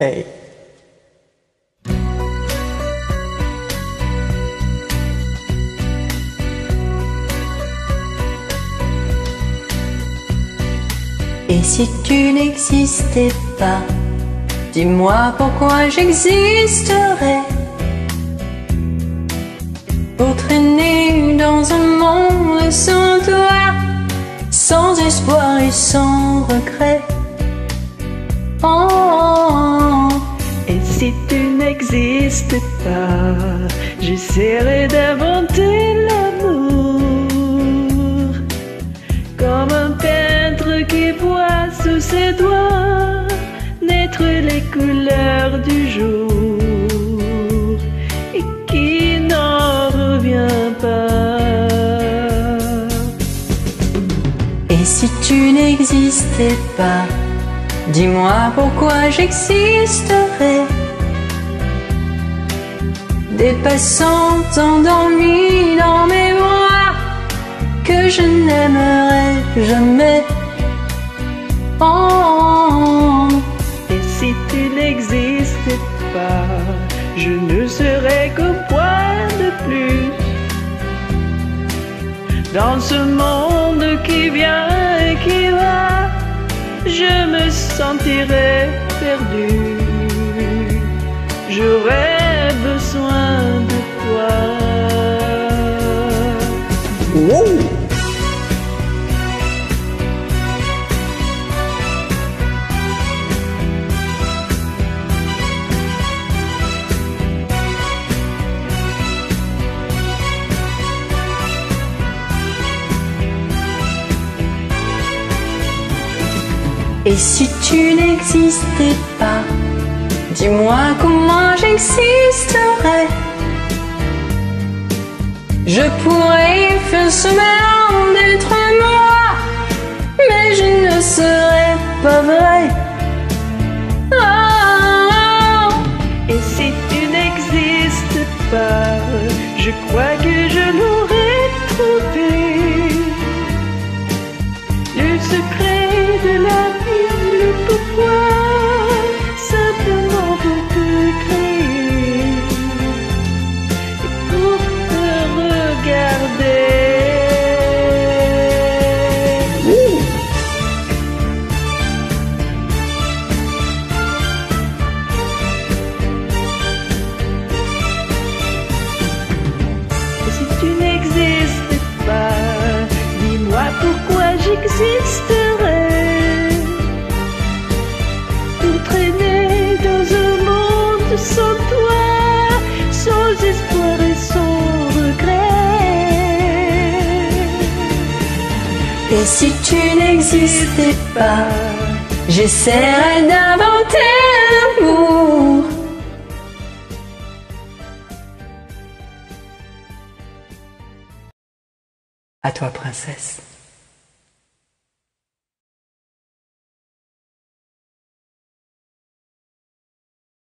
Et si tu n'existais pas, dis-moi pourquoi j'existerais. Pour traîner dans un monde sans toi, sans espoir et sans regret. J'essaierai d'inventer l'amour. Comme un peintre qui voit sous ses doigts naître les couleurs du jour et qui n'en revient pas. et si tu n'existais pas, dis-moi pourquoi j'existerais? Des passants endormis dans mes bras que je n'aimerais jamais. Oh, Et si tu n'existais pas, je ne serais qu'un point de plus dans ce monde qui vient et qui va. Je me sentirais perdu. J'aurais Et si tu n'existais pas, dis-moi comment j'existerais. Je pourrais faire semblant d'être moi, mais je ne serais pas vrai. Oh, Et si tu n'existes pas, je crois que je l'aurais trouvé. Le secret de la Si tu n'existais pas, j'essaierais d'inventer l'amour. À toi, princesse.